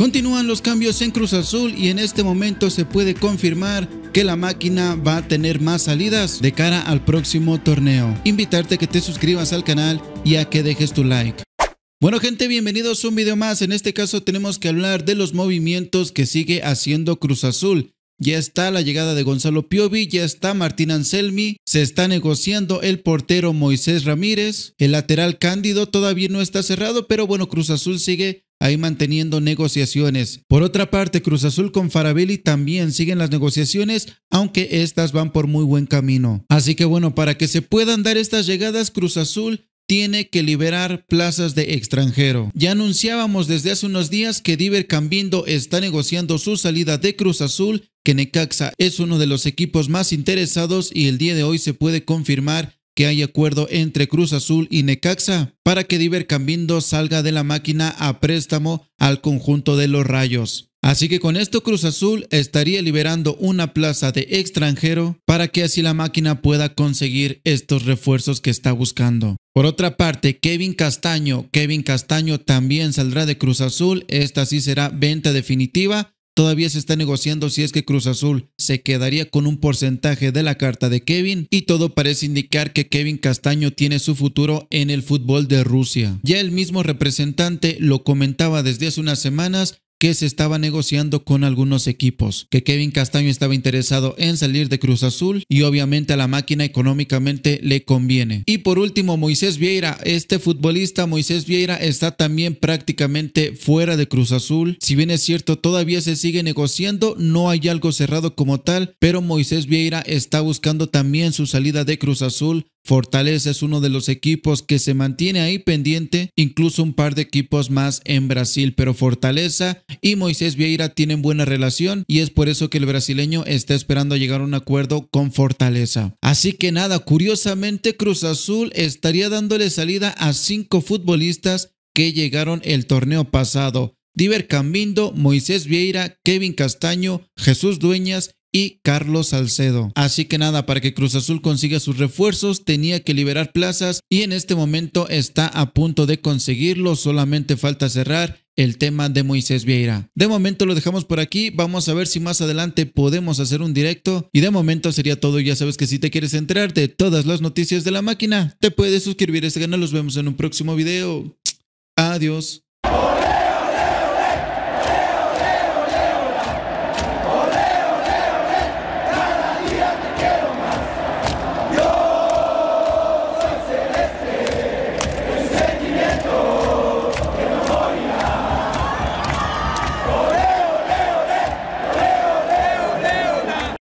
Continúan los cambios en Cruz Azul y en este momento se puede confirmar que la máquina va a tener más salidas de cara al próximo torneo. Invitarte a que te suscribas al canal y a que dejes tu like. Bueno gente, bienvenidos a un video más. En este caso tenemos que hablar de los movimientos que sigue haciendo Cruz Azul. Ya está la llegada de Gonzalo Piovi, ya está Martín Anselmi, se está negociando el portero Moisés Ramírez, el lateral Cándido todavía no está cerrado, pero bueno, Cruz Azul sigue ahí manteniendo negociaciones. Por otra parte, Cruz Azul con Farabelli también siguen las negociaciones, aunque estas van por muy buen camino. Así que bueno, para que se puedan dar estas llegadas, Cruz Azul tiene que liberar plazas de extranjero. Ya anunciábamos desde hace unos días que Diver Cambindo está negociando su salida de Cruz Azul, que Necaxa es uno de los equipos más interesados y el día de hoy se puede confirmar que hay acuerdo entre Cruz Azul y Necaxa para que Diver Cambindo salga de la máquina a préstamo al conjunto de los Rayos. Así que con esto Cruz Azul estaría liberando una plaza de extranjero para que así la máquina pueda conseguir estos refuerzos que está buscando. Por otra parte, Kevin Castaño, Kevin Castaño también saldrá de Cruz Azul, esta sí será venta definitiva Todavía se está negociando si es que Cruz Azul se quedaría con un porcentaje de la carta de Kevin y todo parece indicar que Kevin Castaño tiene su futuro en el fútbol de Rusia. Ya el mismo representante lo comentaba desde hace unas semanas que se estaba negociando con algunos equipos, que Kevin Castaño estaba interesado en salir de Cruz Azul y obviamente a la máquina económicamente le conviene. Y por último, Moisés Vieira, este futbolista Moisés Vieira está también prácticamente fuera de Cruz Azul. Si bien es cierto, todavía se sigue negociando, no hay algo cerrado como tal, pero Moisés Vieira está buscando también su salida de Cruz Azul Fortaleza es uno de los equipos que se mantiene ahí pendiente, incluso un par de equipos más en Brasil, pero Fortaleza y Moisés Vieira tienen buena relación y es por eso que el brasileño está esperando llegar a un acuerdo con Fortaleza. Así que nada, curiosamente Cruz Azul estaría dándole salida a cinco futbolistas que llegaron el torneo pasado. Diver Cambindo, Moisés Vieira, Kevin Castaño, Jesús Dueñas y Carlos Salcedo. Así que nada, para que Cruz Azul consiga sus refuerzos tenía que liberar plazas y en este momento está a punto de conseguirlo, solamente falta cerrar el tema de Moisés Vieira. De momento lo dejamos por aquí, vamos a ver si más adelante podemos hacer un directo y de momento sería todo, ya sabes que si te quieres enterar de todas las noticias de la máquina, te puedes suscribir a este canal, los vemos en un próximo video. Adiós.